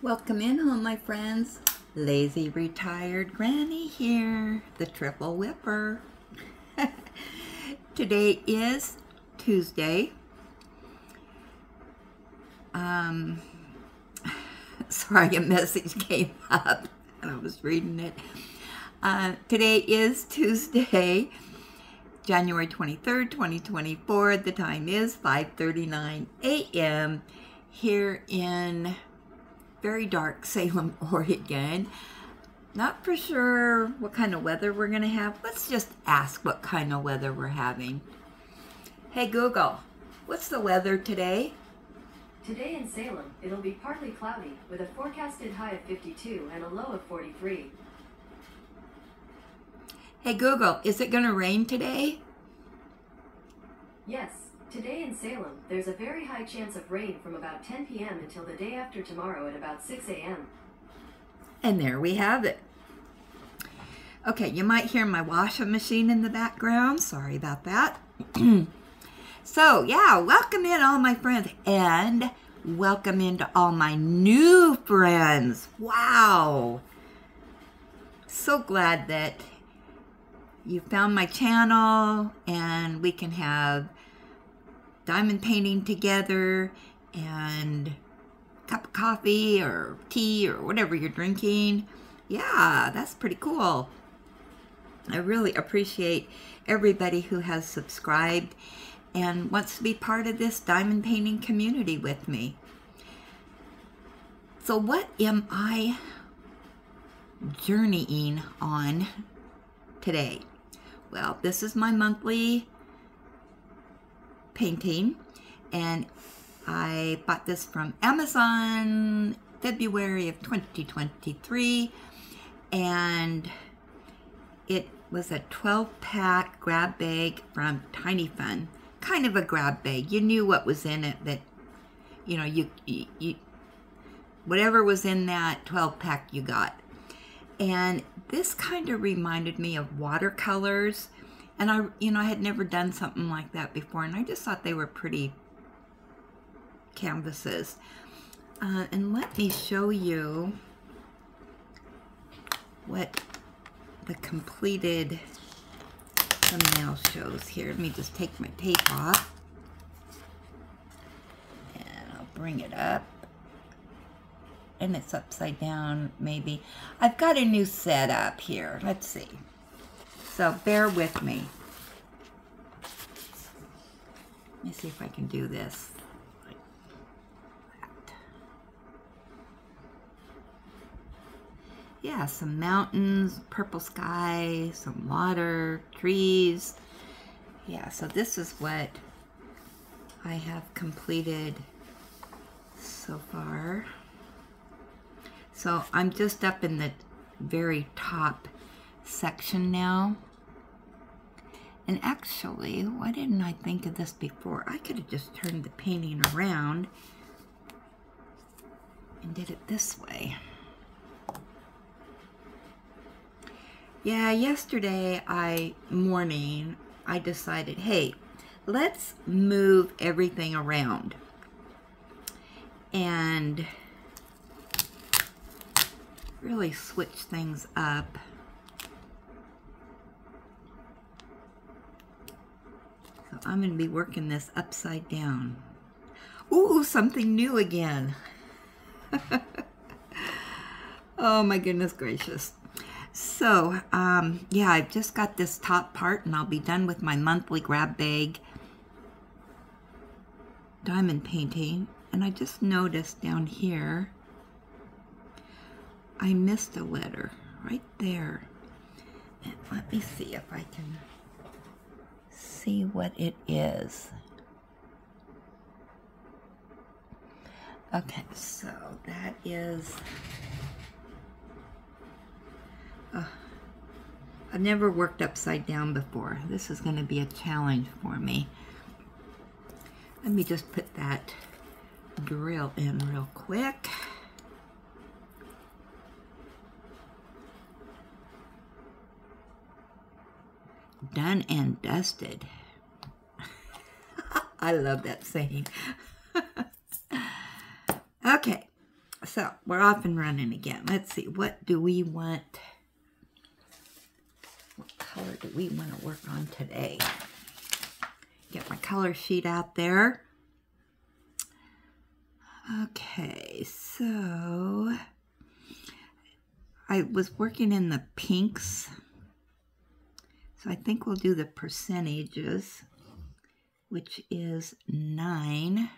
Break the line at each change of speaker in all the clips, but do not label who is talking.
Welcome in, home, my friends. Lazy retired granny here, the triple whipper. Today is Tuesday. Um, sorry, a message came up and I was reading it. Uh, today is Tuesday, January 23rd, 2024. The time is 5.39 a.m. here in very dark Salem, Oregon. Not for sure what kind of weather we're going to have. Let's just ask what kind of weather we're having. Hey Google, what's the weather today?
Today in Salem, it'll be partly cloudy with a forecasted high of 52 and a low of 43.
Hey Google, is it going to rain today?
Yes, today in Salem, there's a very high chance of rain from about 10 p.m. until the day after tomorrow at about 6 a.m.
And there we have it. Okay, you might hear my washing machine in the background. Sorry about that. so, yeah, welcome in all my friends and welcome into all my new friends. Wow. So glad that you found my channel and we can have diamond painting together and cup of coffee or tea or whatever you're drinking. Yeah, that's pretty cool. I really appreciate everybody who has subscribed and wants to be part of this diamond painting community with me. So what am I journeying on today? Well, this is my monthly painting and I bought this from Amazon February of 2023 and it was a 12 pack grab bag from Tiny Fun. Kind of a grab bag. You knew what was in it that, you know, you, you, whatever was in that 12 pack you got. And this kind of reminded me of watercolors. And I, you know, I had never done something like that before. And I just thought they were pretty canvases. Uh, and let me show you what the completed thumbnail shows here. Let me just take my tape off. And I'll bring it up. And it's upside down, maybe. I've got a new setup here. Let's see. So bear with me. Let me see if I can do this. yeah, some mountains, purple sky, some water, trees. Yeah, so this is what I have completed so far. So I'm just up in the very top section now. And actually, why didn't I think of this before? I could have just turned the painting around and did it this way. Yeah, yesterday I morning I decided, hey, let's move everything around. And really switch things up. I'm going to be working this upside down. Ooh, something new again. oh my goodness gracious. So, um, yeah, I've just got this top part and I'll be done with my monthly grab bag diamond painting. And I just noticed down here, I missed a letter right there. And let me see if I can see what it is. Okay, so that is uh, I've never worked upside down before. This is going to be a challenge for me. Let me just put that drill in real quick. Done and dusted. I love that saying. okay, so we're off and running again. Let's see, what do we want? What color do we want to work on today? Get my color sheet out there. Okay, so I was working in the pinks. So I think we'll do the percentages, which is nine.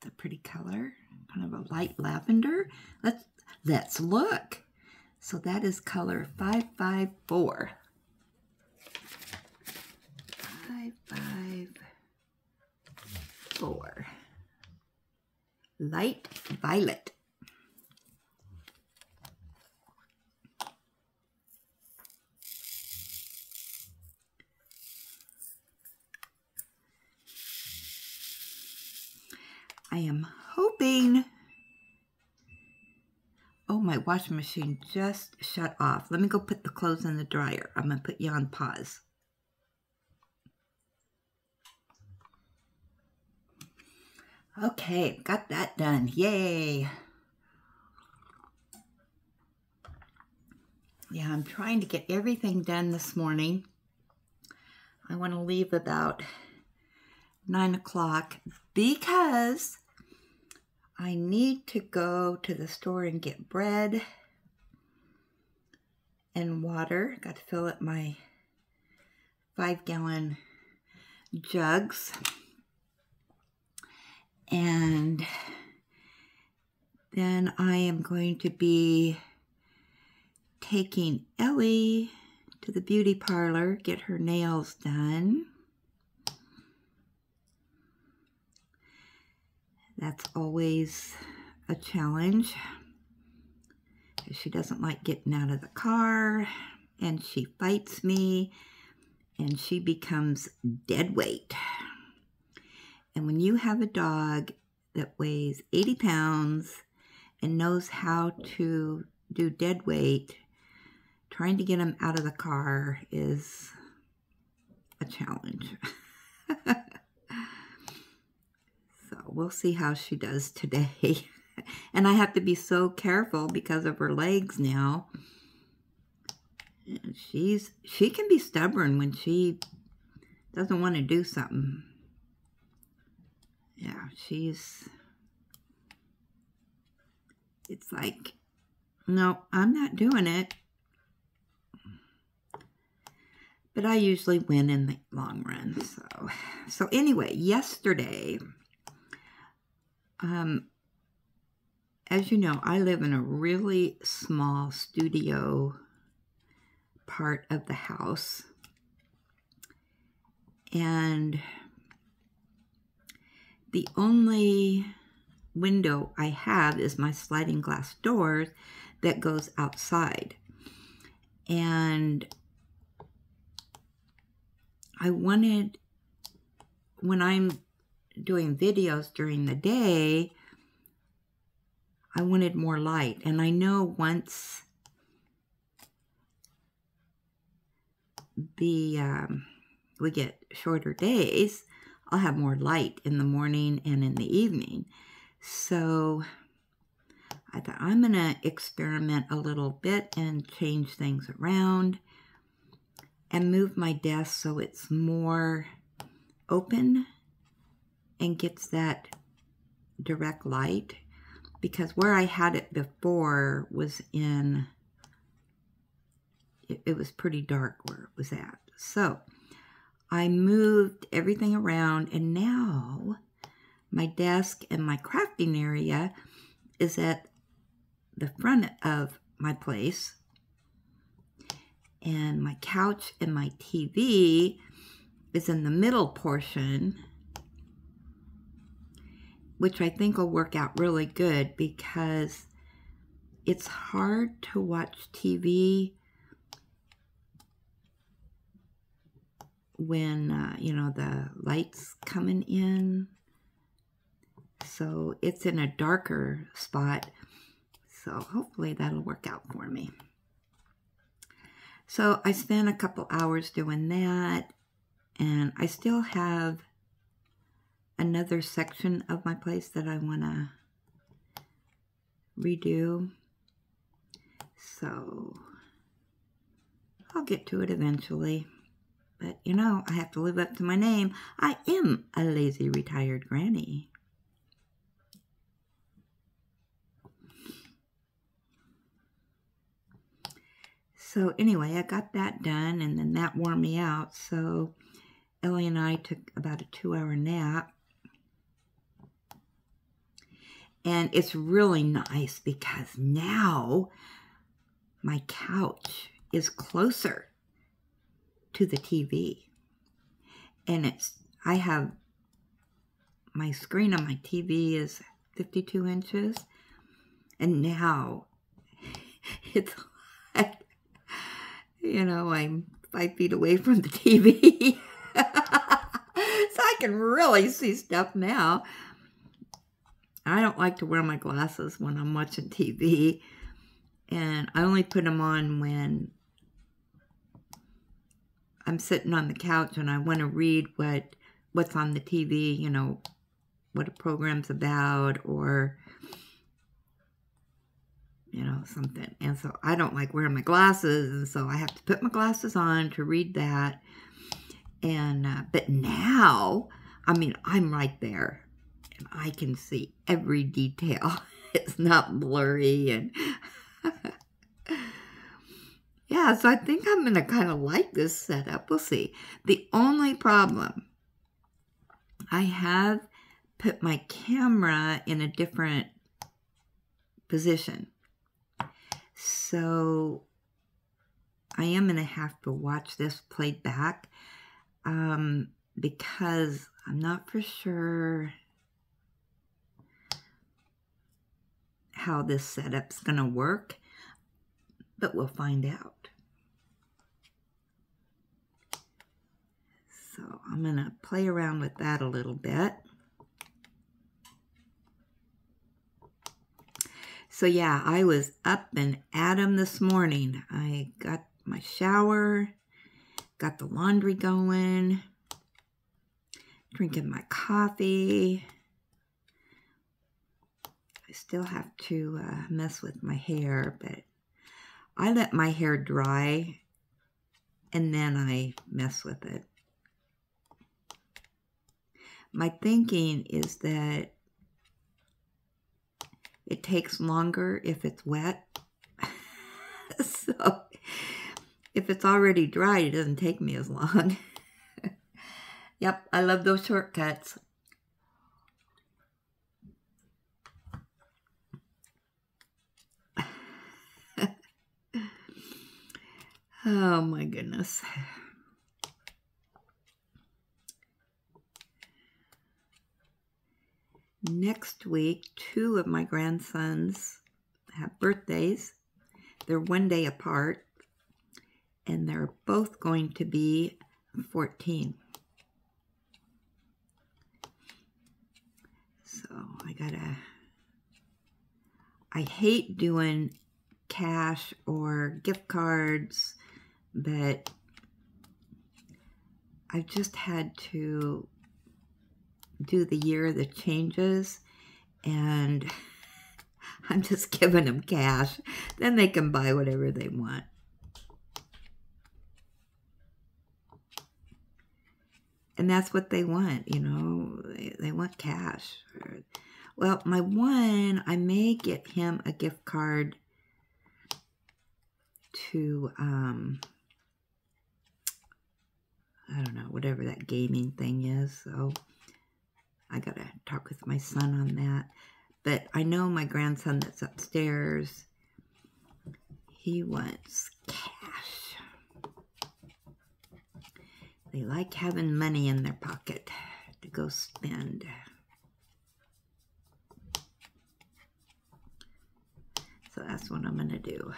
The pretty color, kind of a light lavender. Let's let's look. So that is color 554. 554. Light violet. I am hoping. Oh, my washing machine just shut off. Let me go put the clothes in the dryer. I'm going to put you on pause. Okay, got that done. Yay. Yeah, I'm trying to get everything done this morning. I want to leave about 9 o'clock because I need to go to the store and get bread and water. Got to fill up my five gallon jugs. And then I am going to be taking Ellie to the beauty parlor, get her nails done. That's always a challenge. She doesn't like getting out of the car and she fights me and she becomes dead weight. And when you have a dog that weighs 80 pounds and knows how to do dead weight, trying to get him out of the car is a challenge. we'll see how she does today. and I have to be so careful because of her legs now. She's she can be stubborn when she doesn't want to do something yeah, she's, it's like, no, I'm not doing it. But I usually win in the long run. So, so anyway, yesterday, um, as you know, I live in a really small studio part of the house. And the only window I have is my sliding glass door that goes outside. And I wanted, when I'm doing videos during the day, I wanted more light. And I know once the um, we get shorter days, I'll have more light in the morning and in the evening. So I thought I'm going to experiment a little bit and change things around and move my desk so it's more open and gets that direct light because where I had it before was in it, it was pretty dark where it was at. So I moved everything around and now my desk and my crafting area is at the front of my place and my couch and my TV is in the middle portion which I think will work out really good because it's hard to watch TV when, uh, you know, the light's coming in. So it's in a darker spot. So hopefully that'll work out for me. So I spent a couple hours doing that. And I still have another section of my place that I want to redo. So I'll get to it eventually. But you know, I have to live up to my name. I am a lazy retired granny. So anyway, I got that done and then that wore me out. So Ellie and I took about a two hour nap. And it's really nice because now my couch is closer to the TV. And it's, I have, my screen on my TV is 52 inches. And now it's like, you know, I'm five feet away from the TV. so I can really see stuff now. I don't like to wear my glasses when I'm watching TV. And I only put them on when I'm sitting on the couch and I want to read what what's on the TV, you know, what a program's about or you know, something. And so I don't like wearing my glasses and so I have to put my glasses on to read that. And uh, but now, I mean, I'm right there I can see every detail. It's not blurry and yeah, so I think I'm going to kind of like this setup. We'll see. The only problem, I have put my camera in a different position. So I am going to have to watch this played back um, because I'm not for sure how this setup's going to work, but we'll find out. So I'm going to play around with that a little bit. So yeah, I was up and at 'em this morning. I got my shower, got the laundry going, drinking my coffee, I still have to uh, mess with my hair, but I let my hair dry and then I mess with it. My thinking is that it takes longer if it's wet. so if it's already dry, it doesn't take me as long. yep, I love those shortcuts. Oh my goodness. Next week, two of my grandsons have birthdays. They're one day apart, and they're both going to be 14. So I gotta, I hate doing cash or gift cards but I've just had to do the year the changes and I'm just giving them cash. Then they can buy whatever they want. And that's what they want, you know, they, they want cash. Well, my one, I may get him a gift card to um, I don't know, whatever that gaming thing is. So I got to talk with my son on that. But I know my grandson that's upstairs, he wants cash. They like having money in their pocket to go spend. So that's what I'm going to do.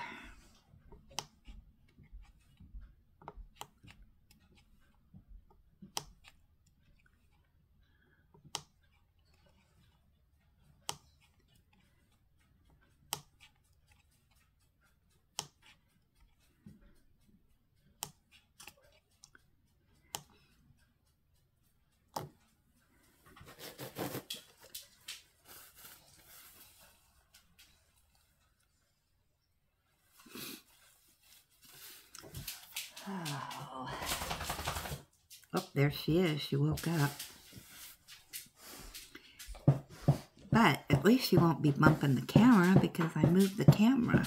There she is. She woke up. But at least she won't be bumping the camera because I moved the camera.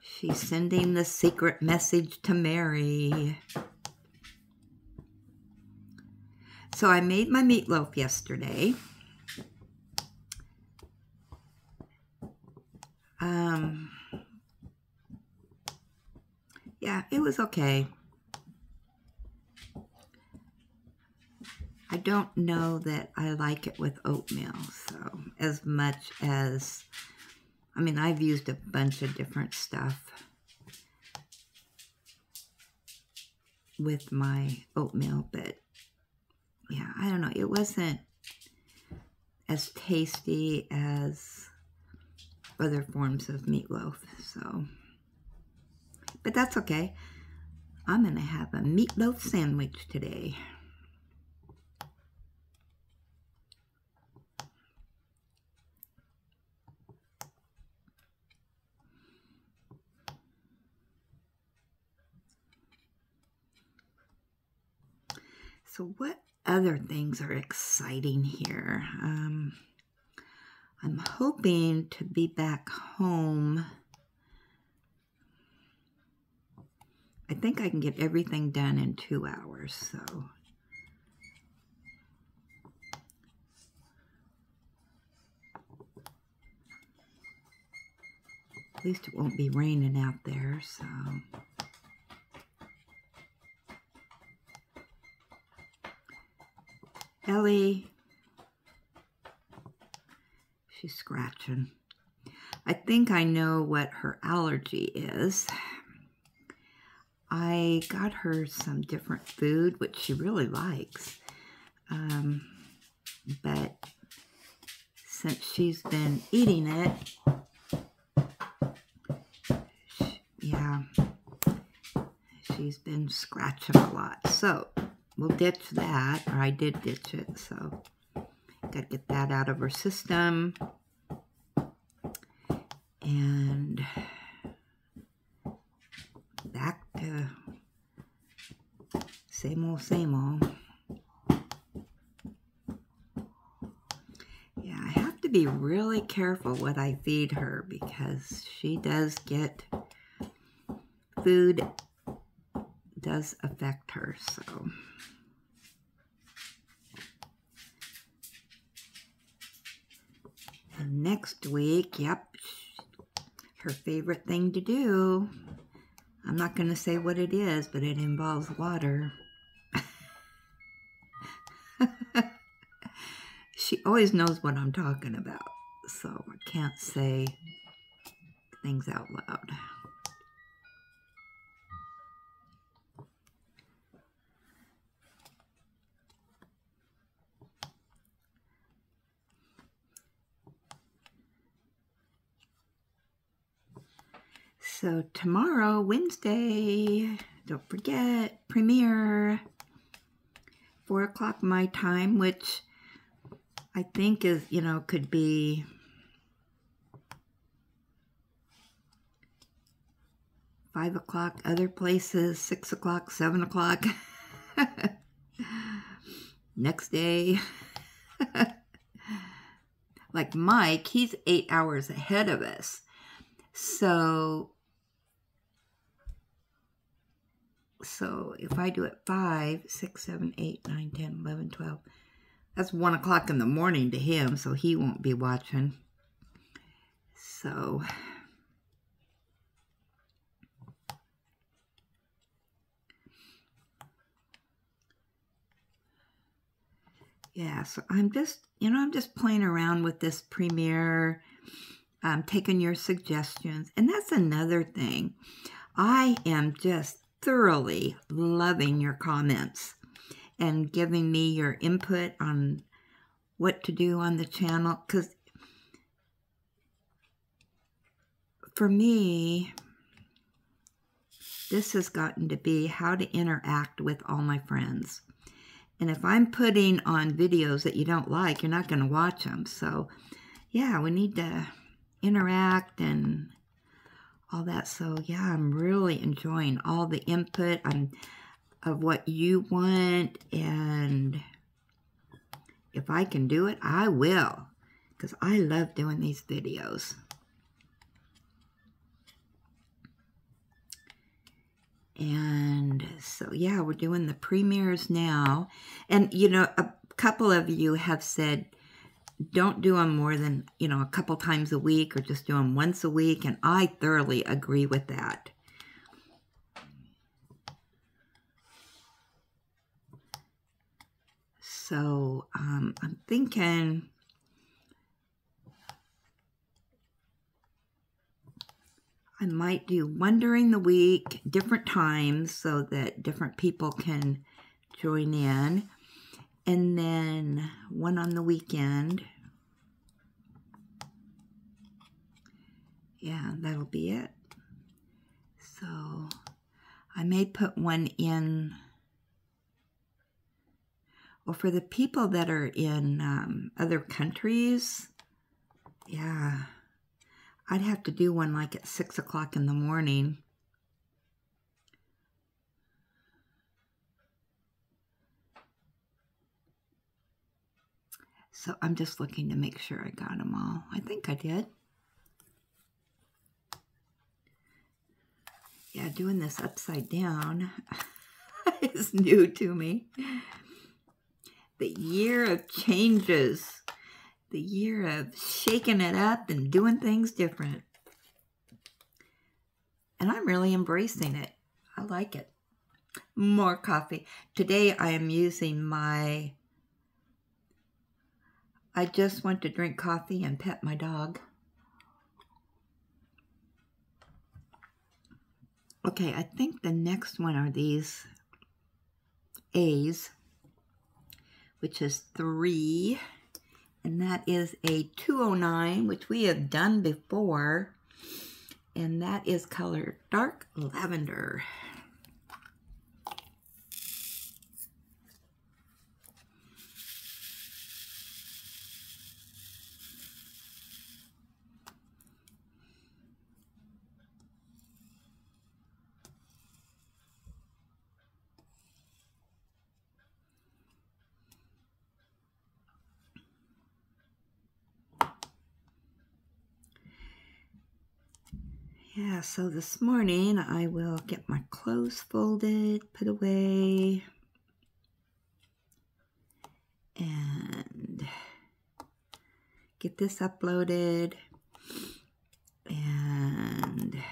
She's sending the secret message to Mary. So I made my meatloaf yesterday. Um, yeah, it was okay. I don't know that I like it with oatmeal, so as much as, I mean, I've used a bunch of different stuff with my oatmeal, but yeah, I don't know. It wasn't as tasty as other forms of meatloaf, so, but that's okay. I'm going to have a meatloaf sandwich today. So what other things are exciting here? Um, I'm hoping to be back home. I think I can get everything done in two hours, so. At least it won't be raining out there, so. Ellie. She's scratching. I think I know what her allergy is. I got her some different food, which she really likes. Um, but since she's been eating it, she, yeah, she's been scratching a lot. So we'll ditch that, or I did ditch it, so got to get that out of her system. And to same old, same old. Yeah, I have to be really careful what I feed her because she does get food does affect her, so. Next week, yep, her favorite thing to do. I'm not going to say what it is, but it involves water. she always knows what I'm talking about, so I can't say things out loud. Tomorrow, Wednesday, don't forget, premiere, 4 o'clock my time, which I think is, you know, could be five o'clock other places, six o'clock, seven o'clock. Next day. like Mike, he's eight hours ahead of us. So So if I do it 5, 6, 7, 8, 9, 10, 11, 12, that's 1 o'clock in the morning to him, so he won't be watching. So... Yeah, so I'm just, you know, I'm just playing around with this premiere, um, taking your suggestions. And that's another thing. I am just thoroughly loving your comments and giving me your input on what to do on the channel because for me this has gotten to be how to interact with all my friends. And if I'm putting on videos that you don't like you're not going to watch them so yeah we need to interact and all that. So yeah, I'm really enjoying all the input on of what you want and if I can do it, I will because I love doing these videos. And so, yeah, we're doing the premieres now. And, you know, a couple of you have said, don't do them more than, you know, a couple times a week or just do them once a week. And I thoroughly agree with that. So um, I'm thinking I might do one during the week, different times, so that different people can join in. And then one on the weekend. Yeah, that'll be it. So I may put one in. Well, for the people that are in um, other countries, yeah. I'd have to do one like at 6 o'clock in the morning. So I'm just looking to make sure I got them all. I think I did. Yeah, doing this upside down is new to me. The year of changes the year of shaking it up and doing things different. And I'm really embracing it. I like it. More coffee. Today I am using my. I just want to drink coffee and pet my dog. Okay, I think the next one are these A's, which is three and that is a 209, which we have done before, and that is color dark lavender. Yeah, so this morning I will get my clothes folded, put away, and get this uploaded and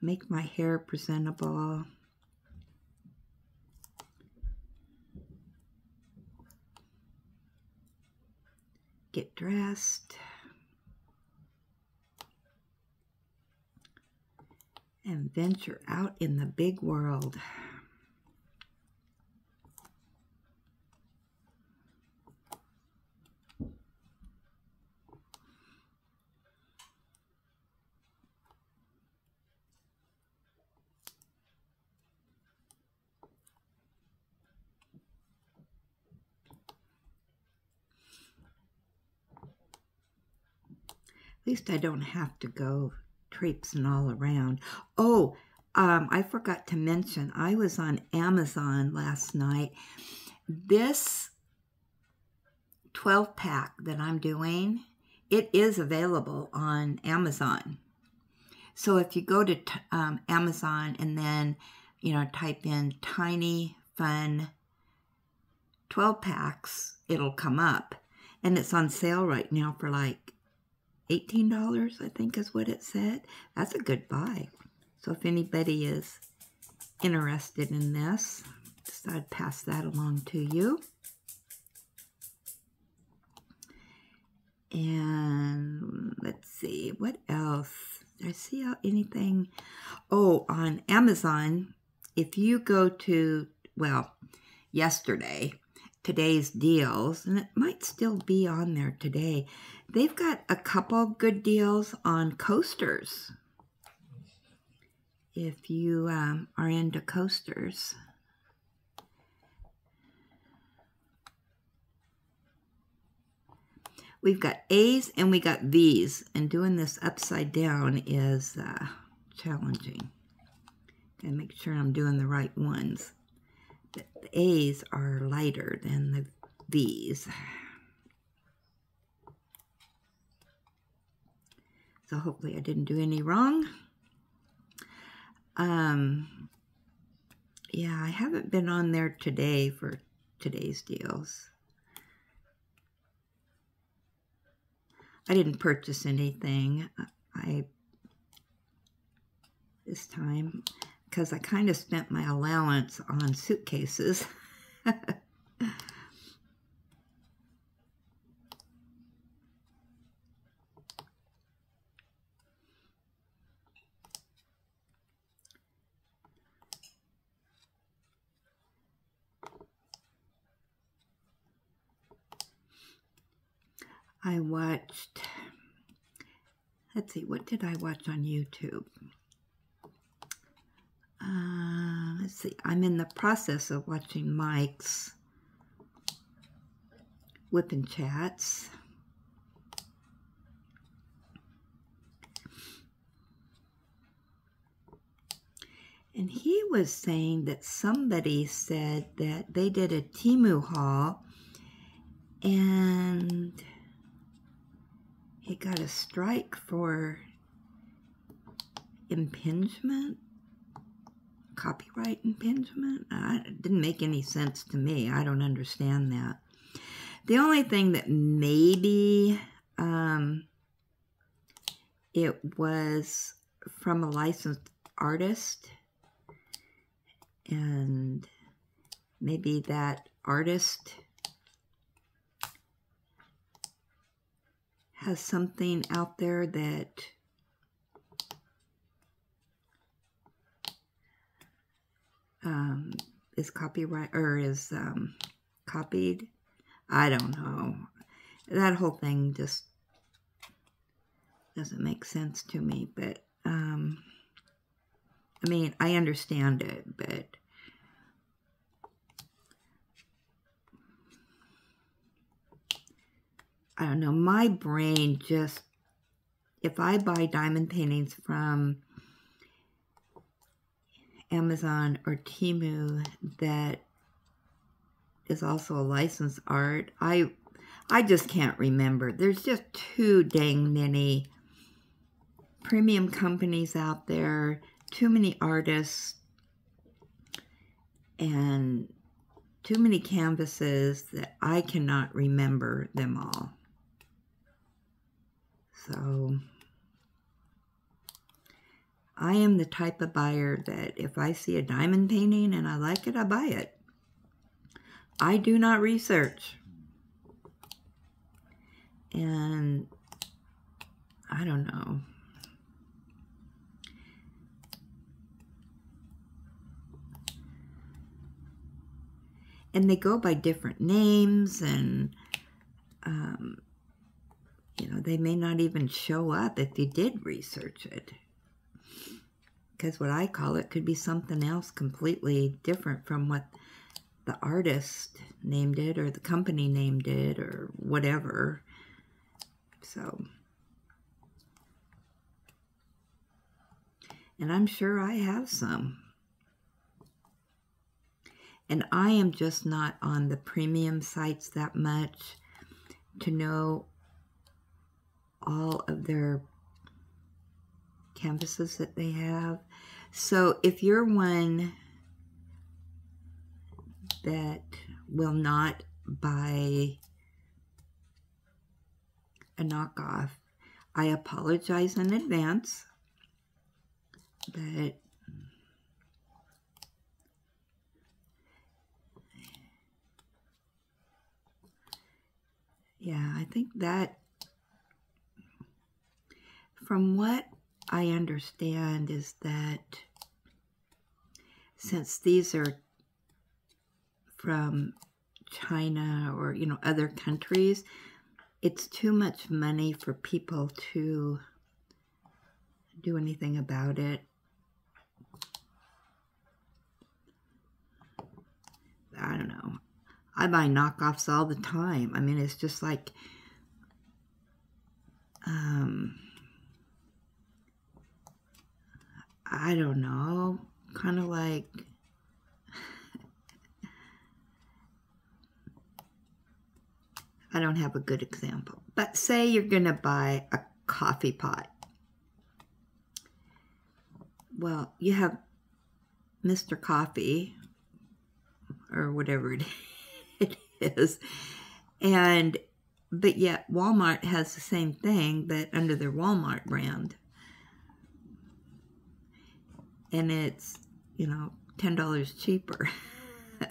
make my hair presentable. Get dressed. And venture out in the big world. At least I don't have to go traipsing all around. Oh, um, I forgot to mention, I was on Amazon last night. This 12 pack that I'm doing, it is available on Amazon. So if you go to um, Amazon and then, you know, type in tiny fun 12 packs, it'll come up. And it's on sale right now for like $18, I think is what it said. That's a good buy. So if anybody is interested in this, just I'd pass that along to you. And let's see, what else? Did I see anything? Oh, on Amazon, if you go to, well, yesterday, today's deals, and it might still be on there today. They've got a couple good deals on coasters. If you um, are into coasters. we've got A's and we got V's, and doing this upside down is uh, challenging. Gotta make sure I'm doing the right ones. The A's are lighter than the V's. So hopefully I didn't do any wrong. Um, yeah, I haven't been on there today for today's deals. I didn't purchase anything. I this time because I kind of spent my allowance on suitcases. I watched, let's see, what did I watch on YouTube? Uh, let's see, I'm in the process of watching Mike's Whipping Chats. And he was saying that somebody said that they did a Temu haul and he got a strike for impingement, copyright impingement. Uh, it didn't make any sense to me. I don't understand that. The only thing that maybe um, it was from a licensed artist, and maybe that artist has something out there that um, is copyright or is um, copied. I don't know. That whole thing just doesn't make sense to me. But um, I mean, I understand it, but I don't know, my brain just, if I buy diamond paintings from Amazon or Temu that is also a licensed art, I I just can't remember. There's just too dang many premium companies out there, too many artists, and too many canvases that I cannot remember them all. So I am the type of buyer that if I see a diamond painting and I like it, I buy it. I do not research. And I don't know. And they go by different names and um, you know, they may not even show up if you did research it. Because what I call it could be something else completely different from what the artist named it or the company named it or whatever. So, and I'm sure I have some. And I am just not on the premium sites that much to know all of their canvases that they have. So if you're one that will not buy a knockoff, I apologize in advance, but yeah, I think that from what I understand is that since these are from China or, you know, other countries, it's too much money for people to do anything about it. I don't know. I buy knockoffs all the time. I mean, it's just like um, I don't know, kind of like I don't have a good example, but say you're going to buy a coffee pot. Well, you have Mr. Coffee or whatever it is, and but yet Walmart has the same thing, but under their Walmart brand. And it's, you know, $10 cheaper.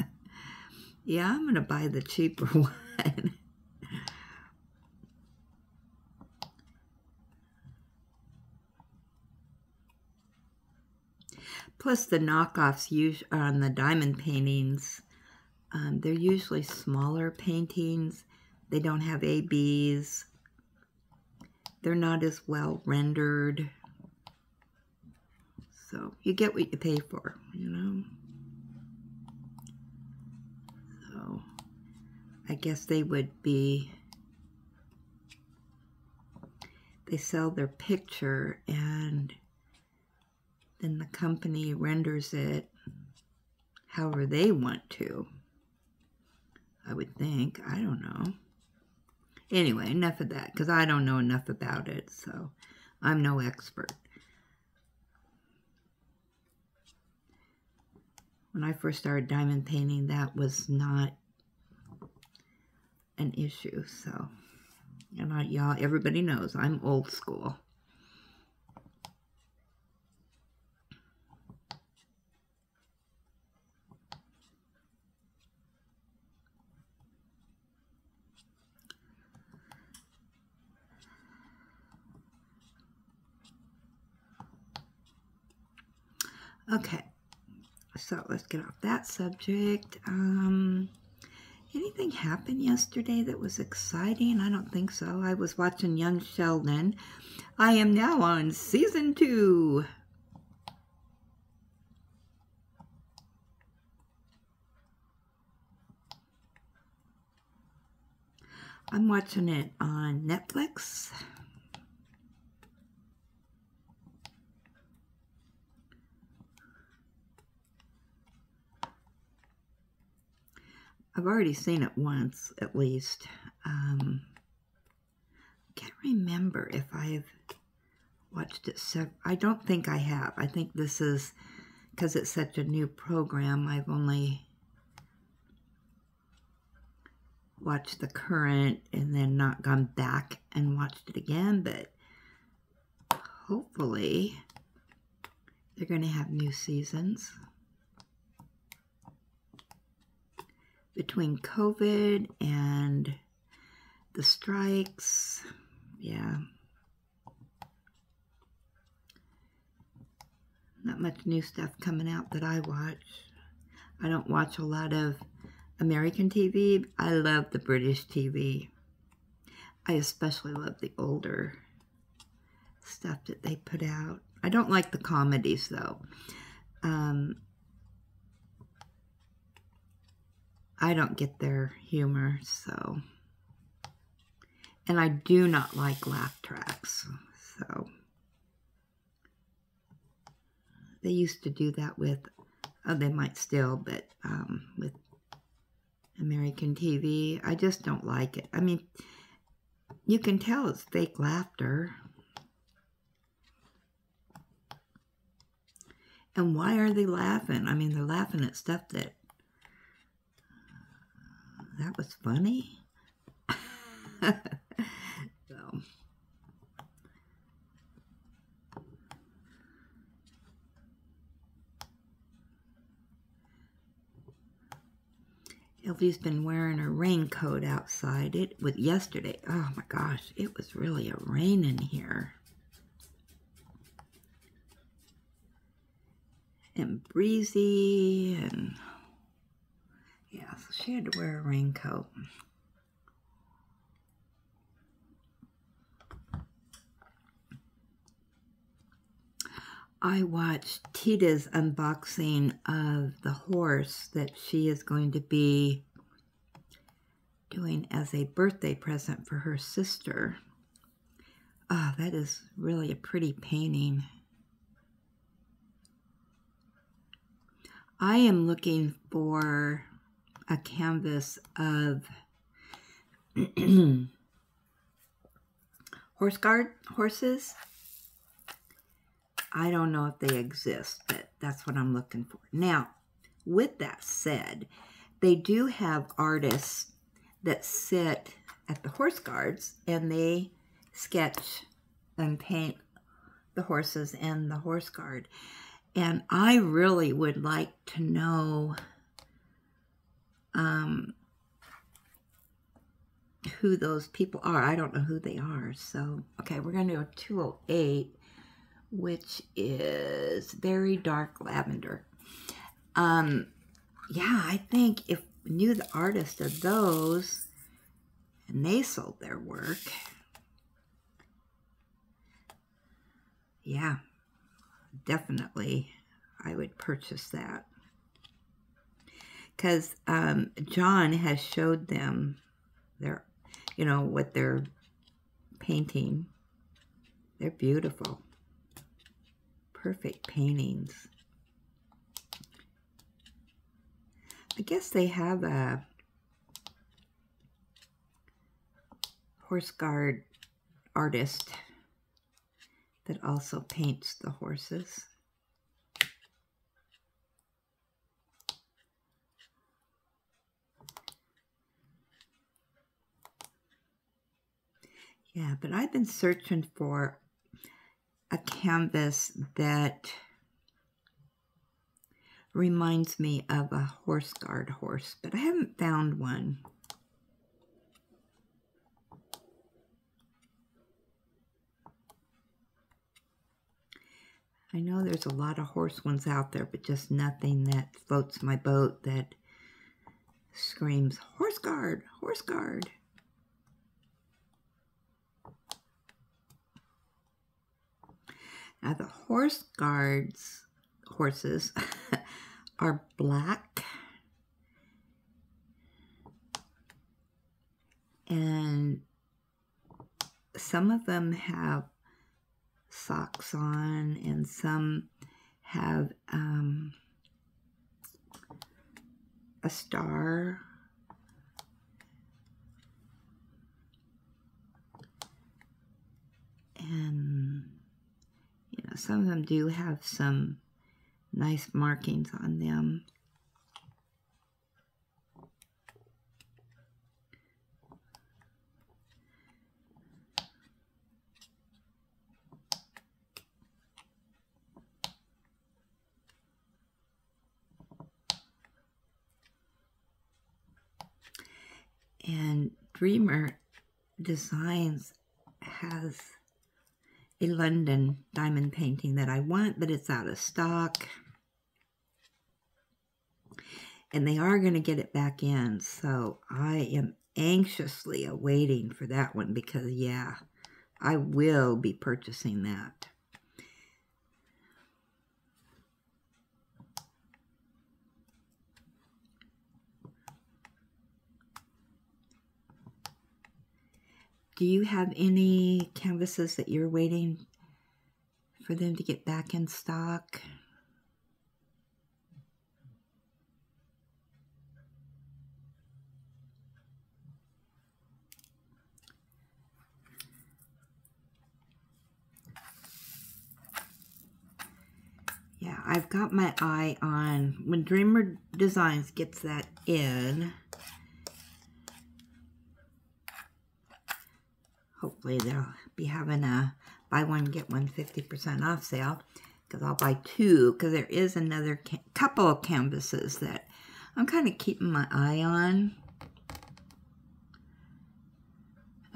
yeah, I'm going to buy the cheaper one. Plus, the knockoffs on the diamond paintings, um, they're usually smaller paintings. They don't have ABs. They're not as well rendered. So you get what you pay for, you know. So I guess they would be, they sell their picture and then the company renders it however they want to. I would think. I don't know. Anyway, enough of that, because I don't know enough about it, so I'm no expert. When I first started diamond painting, that was not an issue, so, and I, y'all, everybody knows I'm old school. Okay, so let's get off that subject. Um, anything happened yesterday that was exciting? I don't think so. I was watching Young Sheldon. I am now on season two. I'm watching it on Netflix. I've already seen it once, at least. Um, can't remember if I've watched it. So I don't think I have. I think this is because it's such a new program. I've only watched the current and then not gone back and watched it again. But hopefully, they're going to have new seasons. Between COVID and the strikes. Yeah. Not much new stuff coming out that I watch. I don't watch a lot of American TV. I love the British TV. I especially love the older stuff that they put out. I don't like the comedies though. Um, I don't get their humor, so. And I do not like laugh tracks, so. They used to do that with, oh, they might still, but um, with American TV, I just don't like it. I mean, you can tell it's fake laughter. And why are they laughing? I mean, they're laughing at stuff that that was funny. so. Elvie's been wearing a raincoat outside. It was yesterday. Oh my gosh, it was really a rain in here. And breezy and yeah, so she had to wear a raincoat. I watched Tita's unboxing of the horse that she is going to be doing as a birthday present for her sister. Ah, that is really a pretty painting. I am looking for a canvas of horse guard horses. I don't know if they exist, but that's what I'm looking for. Now, with that said, they do have artists that sit at the horse guards and they sketch and paint the horses and the horse guard. And I really would like to know um, who those people are. I don't know who they are. So, okay, we're going to go 208, which is very dark lavender. Um, yeah, I think if knew the artist of those and they sold their work, yeah, definitely I would purchase that. Because um, John has showed them their, you know, what they're painting. They're beautiful. Perfect paintings. I guess they have a horse guard artist that also paints the horses. Yeah, but I've been searching for a canvas that reminds me of a horse guard horse, but I haven't found one. I know there's a lot of horse ones out there, but just nothing that floats my boat that screams, horse guard, horse guard. Now the horse guards, horses, are black. And some of them have socks on, and some have um, a star. And, you know, some of them do have some nice markings on them. and Dreamer Designs has a London diamond painting that I want, but it's out of stock. And they are going to get it back in, so I am anxiously awaiting for that one because, yeah, I will be purchasing that. Do you have any canvases that you're waiting for them to get back in stock? Yeah, I've got my eye on when Dreamer Designs gets that in. Hopefully they'll be having a buy one get one 50% off sale because I'll buy two because there is another couple of canvases that I'm kind of keeping my eye on.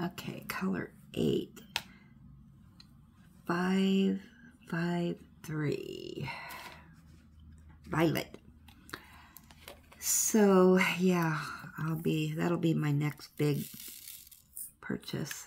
Okay, color eight. Five, five, three. Violet. So, yeah, I'll be, that'll be my next big purchase.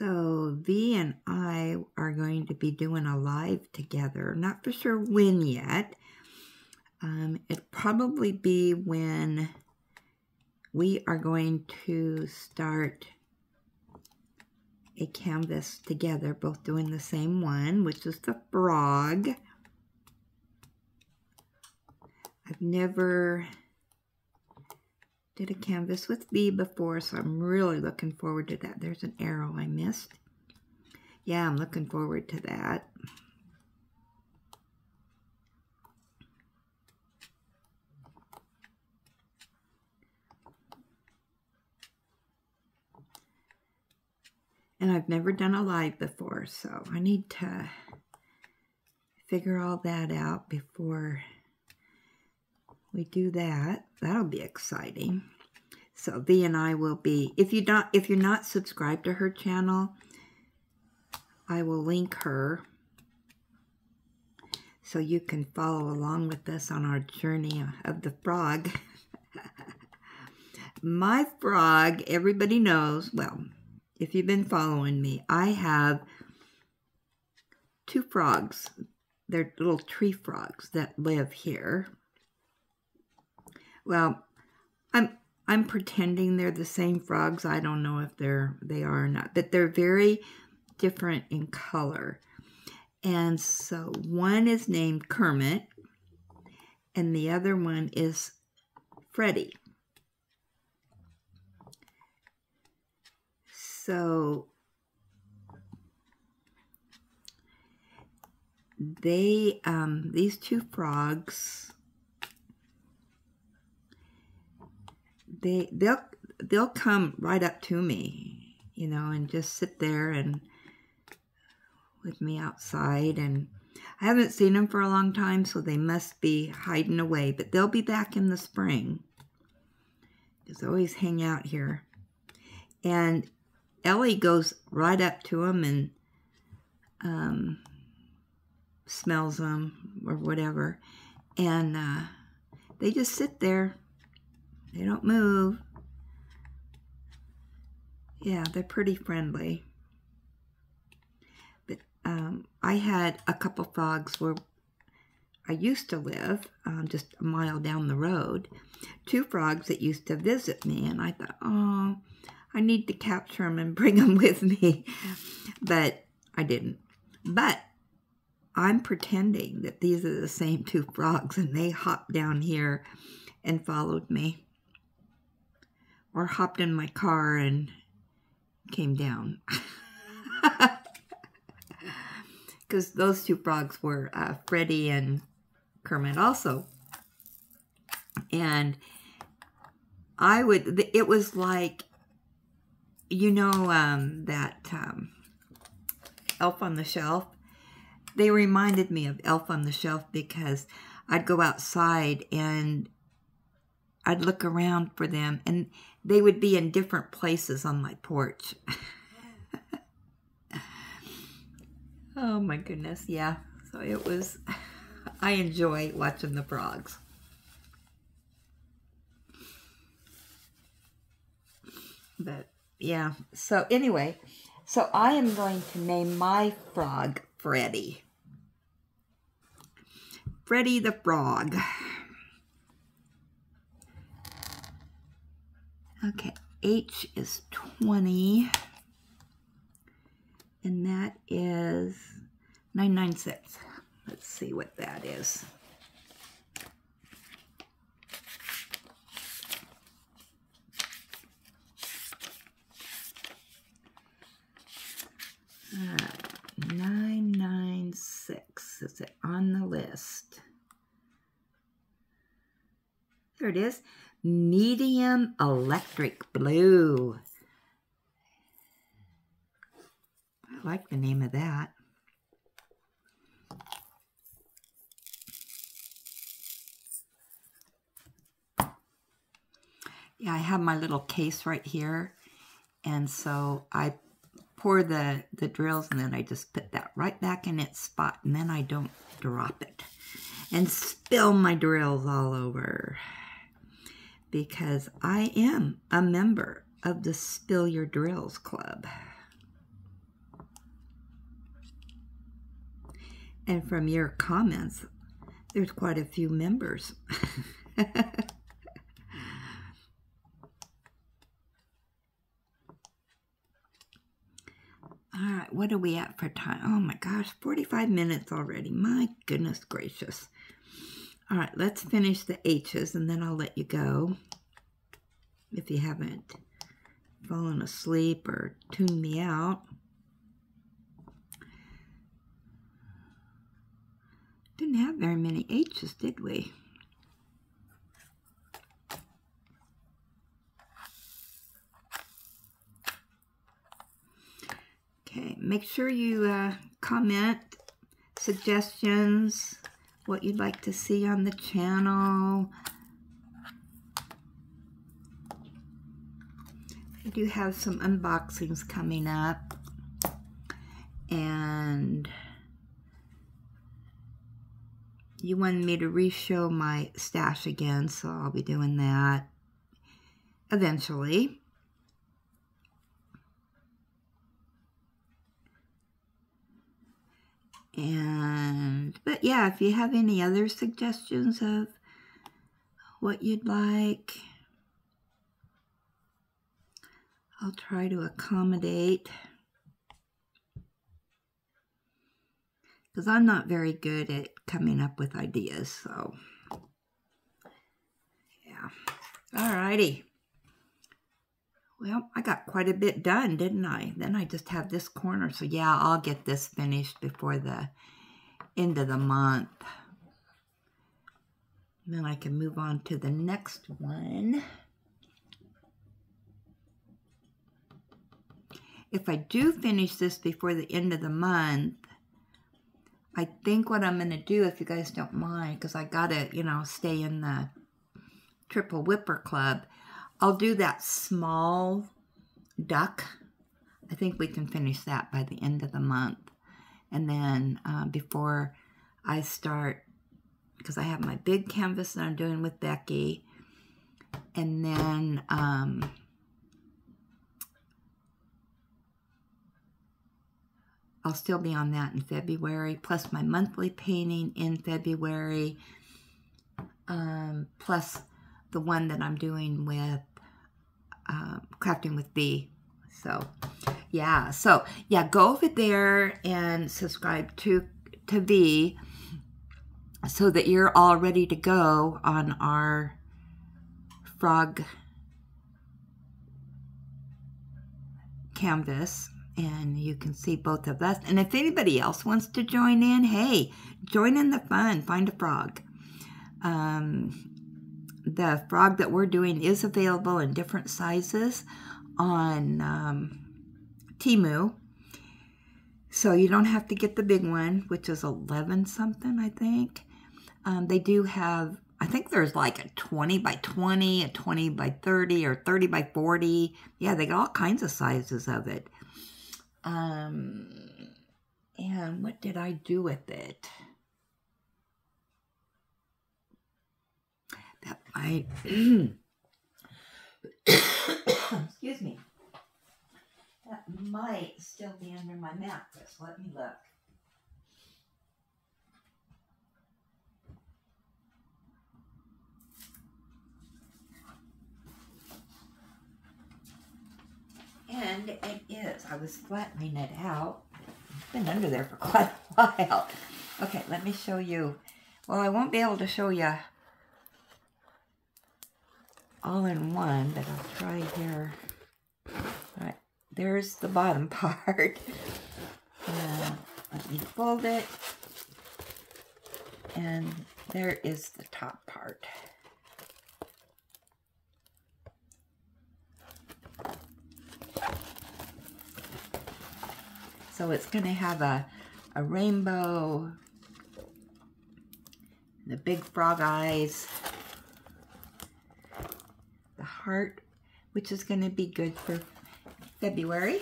So V and I are going to be doing a live together. Not for sure when yet. Um, it'll probably be when we are going to start a canvas together, both doing the same one, which is the frog. I've never did a canvas with V before, so I'm really looking forward to that. There's an arrow I missed. Yeah, I'm looking forward to that. And I've never done a live before, so I need to figure all that out before we do that. That'll be exciting. So V and I will be if you don't, if you're not subscribed to her channel, I will link her so you can follow along with us on our journey of the frog. My frog, everybody knows, well, if you've been following me, I have two frogs. They're little tree frogs that live here. Well, I'm I'm pretending they're the same frogs. I don't know if they're they are or not, but they're very different in color. And so one is named Kermit and the other one is Freddie. So they, um, these two frogs, they they'll they'll come right up to me, you know, and just sit there and with me outside and I haven't seen them for a long time, so they must be hiding away, but they'll be back in the spring. Just always hang out here. And Ellie goes right up to them and um, smells them or whatever. And uh, they just sit there. They don't move. Yeah, they're pretty friendly. But um, I had a couple frogs where I used to live, um, just a mile down the road. Two frogs that used to visit me, and I thought, oh, I need to capture them and bring them with me. But I didn't. But I'm pretending that these are the same two frogs and they hopped down here and followed me. Or hopped in my car and came down. Because those two frogs were uh, Freddie and Kermit also. And I would, it was like you know um, that um, Elf on the Shelf? They reminded me of Elf on the Shelf because I'd go outside and I'd look around for them and they would be in different places on my porch. oh my goodness, yeah. So it was, I enjoy watching the frogs. But yeah. So anyway, so I am going to name my frog Freddy. Freddy the Frog. Okay, H is 20. And that is 996. Let's see what that is. Uh, 996 is it on the list? There it is. Medium electric blue. I like the name of that. Yeah, I have my little case right here. And so I pour the, the drills and then I just put that right back in its spot and then I don't drop it and spill my drills all over because I am a member of the Spill Your Drills Club. And from your comments, there's quite a few members. All right, what are we at for time? Oh my gosh, 45 minutes already. My goodness gracious. All right, let's finish the H's and then I'll let you go. If you haven't fallen asleep or tuned me out. Didn't have very many H's, did we? Okay, make sure you uh, comment suggestions, what you'd like to see on the channel. I do have some unboxings coming up. And you wanted me to re-show my stash again, so I'll be doing that eventually. And, but yeah, if you have any other suggestions of what you'd like, I'll try to accommodate. Because I'm not very good at coming up with ideas, so yeah. Alrighty. Well, I got quite a bit done, didn't I? Then I just have this corner. So yeah, I'll get this finished before the end of the month. And then I can move on to the next one. If I do finish this before the end of the month, I think what I'm going to do, if you guys don't mind, because I got to, you know, stay in the Triple Whipper Club, I'll do that small duck. I think we can finish that by the end of the month. And then uh, before I start, because I have my big canvas that I'm doing with Becky, and then um, I'll still be on that in February, plus my monthly painting in February, um, plus the one that I'm doing with uh, Crafting with V. So, yeah. So, yeah, go over there and subscribe to, to V so that you're all ready to go on our frog canvas and you can see both of us. And if anybody else wants to join in, hey, join in the fun. Find a frog. Um, the frog that we're doing is available in different sizes on um, Temu. So you don't have to get the big one, which is 11 something, I think. Um, they do have, I think there's like a 20 by 20, a 20 by 30, or 30 by 40. Yeah, they got all kinds of sizes of it. Um, and what did I do with it? That might, excuse me, that might still be under my mattress. Let me look. And it is. I was flattening it out. It's been under there for quite a while. Okay, let me show you. Well, I won't be able to show you all in one, but I'll try here. All right, there's the bottom part. Uh, let me fold it. And there is the top part. So it's going to have a, a rainbow, the big frog eyes, which is going to be good for February,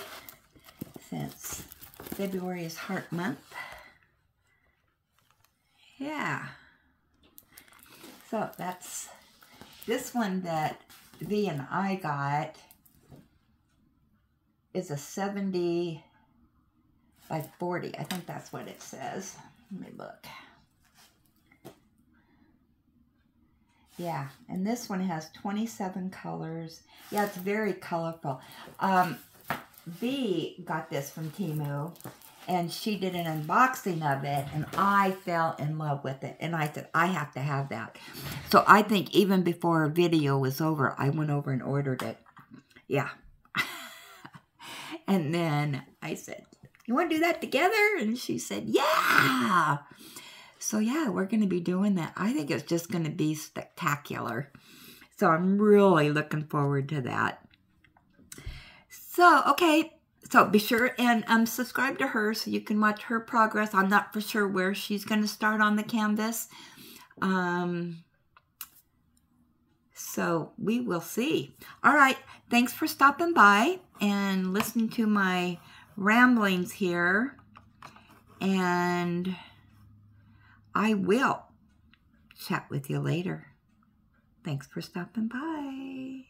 since February is heart month. Yeah. So that's this one that V and I got is a 70 by 40. I think that's what it says. Let me look. Yeah, and this one has 27 colors. Yeah, it's very colorful. Um, V got this from Temu, and she did an unboxing of it, and I fell in love with it. And I said, I have to have that. So I think even before our video was over, I went over and ordered it. Yeah. and then I said, you want to do that together? And she said, yeah. So yeah, we're going to be doing that. I think it's just going to be spectacular. So I'm really looking forward to that. So, okay. So be sure and um, subscribe to her so you can watch her progress. I'm not for sure where she's going to start on the canvas. Um, so we will see. All right. Thanks for stopping by and listening to my ramblings here. And I will chat with you later. Thanks for stopping by.